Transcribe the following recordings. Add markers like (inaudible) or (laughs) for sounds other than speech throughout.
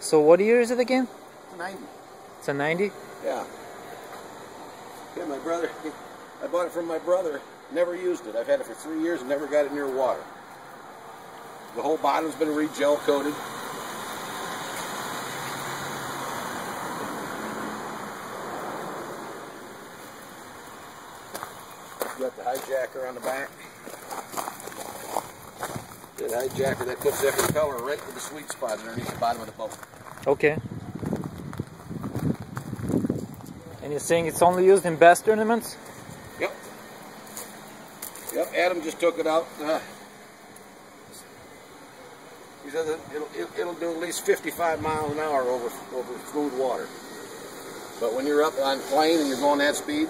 So what year is it again? 90. It's a 90? Yeah. Yeah, my brother, I bought it from my brother, never used it. I've had it for three years and never got it near water. The whole bottom's been re-gel coated. Got the hijacker on the back. That hijacker that puts every color right to the sweet spot underneath the bottom of the boat. Okay. And you're saying it's only used in bass tournaments? Yep. Yep, Adam just took it out. Uh, he says it- it'll, it'll, it'll do at least 55 miles an hour over, over smooth water. But when you're up on plane and you're going that speed,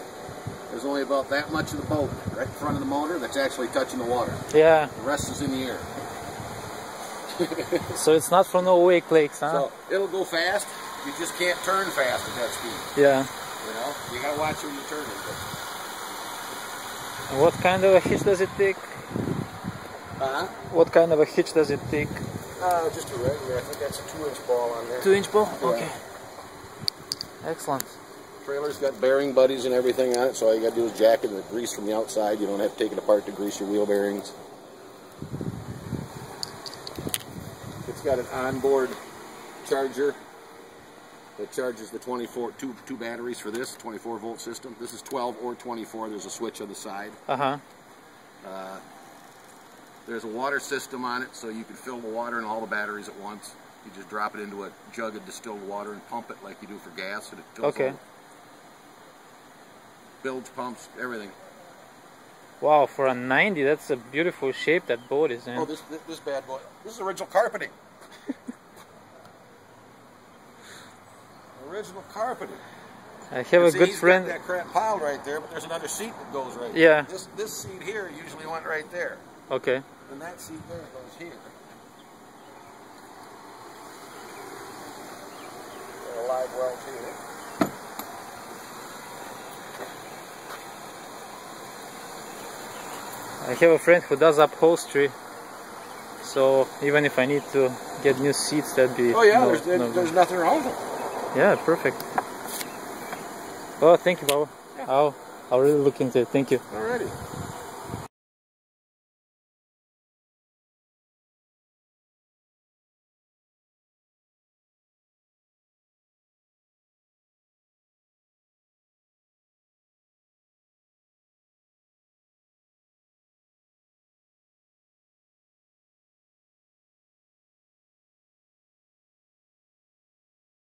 there's only about that much of the boat right in front of the motor that's actually touching the water. Yeah. The rest is in the air. (laughs) So it's not from no wake lakes, huh? So it'll go fast. You just can't turn fast at that speed. yeah. You know, you gotta watch when you turn it. What kind of a hitch does it take? Uh-huh. What kind of a hitch does it take? Uh, just a regular. I think that's a two-inch ball on there. Two inch ball? Yeah. Okay. Excellent. Trailer's got bearing buddies and everything on it, so all you gotta do is jack it and grease from the outside. You don't have to take it apart to grease your wheel bearings. It's got an onboard charger that charges the 24 two two batteries for this 24 volt system. This is 12 or 24. There's a switch on the side. Uh huh. There's a water system on it, so you can fill the water and all the batteries at once. You just drop it into a jug of distilled water and pump it like you do for gas, and it fills Okay. all- Builds pumps, everything. Wow, for a 90, that's a beautiful shape that boat is in. Oh, this, this this bad boy. This is original carpeting. Carpeting. I have You a see, good friend. that crap piled right there, but there's another seat that goes right. Yeah. There. This this seat here usually went right there, Okay. and that seat there goes here. Got a live well here. I have a friend who does upholstery. So even if I need to get new seats, that'd be. Oh yeah, no- there's, there's, no- there's nothing wrong with it. Yeah, perfect. Oh, thank you, Baba. I'll, I'll really look into it. Thank you. Alrighty.